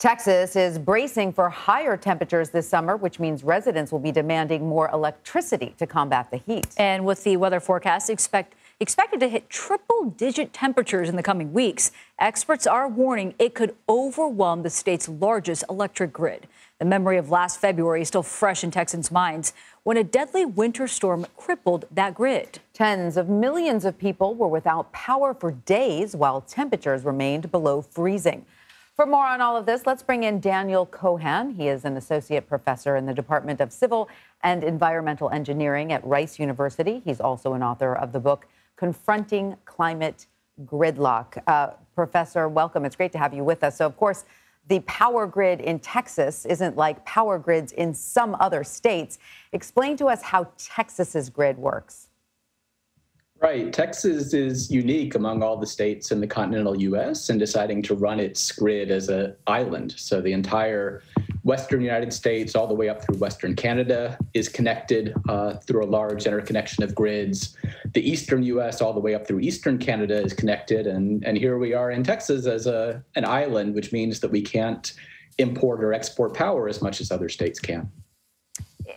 Texas is bracing for higher temperatures this summer, which means residents will be demanding more electricity to combat the heat. And with the weather forecast expect, expected to hit triple digit temperatures in the coming weeks, experts are warning it could overwhelm the state's largest electric grid. The memory of last February is still fresh in Texans' minds when a deadly winter storm crippled that grid. Tens of millions of people were without power for days while temperatures remained below freezing. For more on all of this, let's bring in Daniel Cohan. He is an associate professor in the Department of Civil and Environmental Engineering at Rice University. He's also an author of the book Confronting Climate Gridlock. Uh, professor, welcome. It's great to have you with us. So, of course, the power grid in Texas isn't like power grids in some other states. Explain to us how Texas's grid works. Right. Texas is unique among all the states in the continental U.S. in deciding to run its grid as an island. So the entire western United States, all the way up through western Canada, is connected uh, through a large interconnection of grids. The eastern U.S., all the way up through eastern Canada, is connected. And, and here we are in Texas as a, an island, which means that we can't import or export power as much as other states can.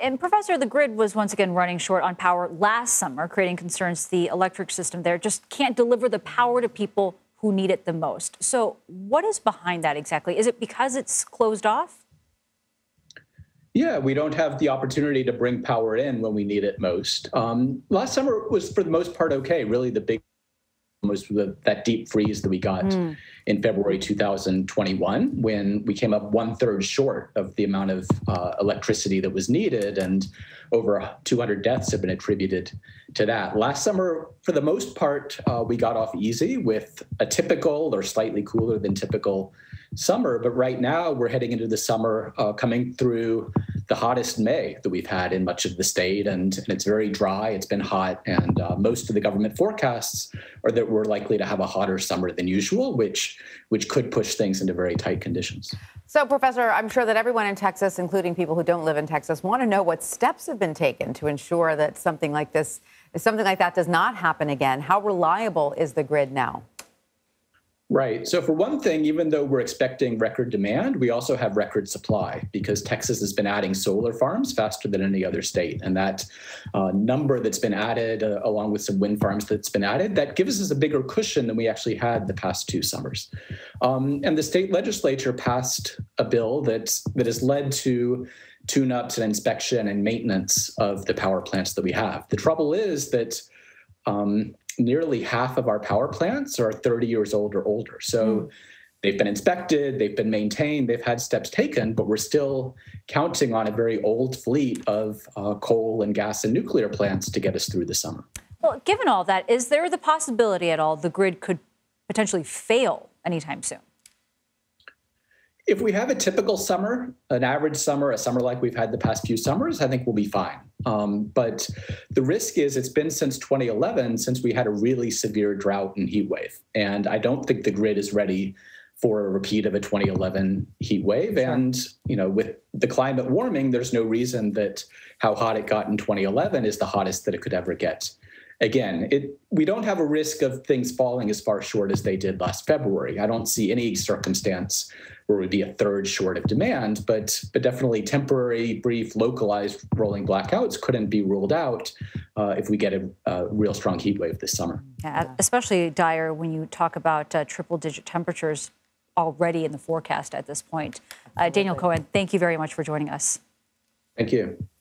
And Professor, the grid was once again running short on power last summer, creating concerns the electric system there just can't deliver the power to people who need it the most. So, what is behind that exactly? Is it because it's closed off? Yeah, we don't have the opportunity to bring power in when we need it most. Um, last summer was, for the most part, okay. Really, the big was the, that deep freeze that we got mm. in February 2021 when we came up one third short of the amount of uh, electricity that was needed, and over 200 deaths have been attributed to that. Last summer, for the most part, uh, we got off easy with a typical or slightly cooler than typical summer. But right now, we're heading into the summer uh, coming through the hottest May that we've had in much of the state, and, and it's very dry. It's been hot, and uh, most of the government forecasts are that we're likely to have a hotter summer than usual, which which could push things into very tight conditions. So, Professor, I'm sure that everyone in Texas, including people who don't live in Texas, want to know what steps have been taken to ensure that something like this, something like that, does not happen again. How reliable is the grid now? Right. So, for one thing, even though we're expecting record demand, we also have record supply because Texas has been adding solar farms faster than any other state. And that uh, number that's been added, uh, along with some wind farms that's been added, that gives us a bigger cushion than we actually had the past two summers. Um, and the state legislature passed a bill that, that has led to tune ups and inspection and maintenance of the power plants that we have. The trouble is that um, nearly half of our power plants are 30 years old or older. So mm. they've been inspected, they've been maintained, they've had steps taken, but we're still counting on a very old fleet of uh, coal and gas and nuclear plants to get us through the summer. Well, given all that, is there the possibility at all the grid could potentially fail anytime soon? If we have a typical summer, an average summer, a summer like we've had the past few summers, I think we'll be fine. Um, but the risk is it's been since 2011 since we had a really severe drought and heat wave. And I don't think the grid is ready for a repeat of a 2011 heat wave. Sure. And, you know, with the climate warming, there's no reason that how hot it got in 2011 is the hottest that it could ever get again, it, we don't have a risk of things falling as far short as they did last February. I don't see any circumstance where would be a third short of demand, but but definitely temporary, brief, localized rolling blackouts couldn't be ruled out uh, if we get a, a, real strong heat wave this summer. Yeah, especially dire when you talk about uh, triple-digit temperatures already in the forecast at this point. Uh, Daniel Cohan, thank you very much for joining us. Thank you.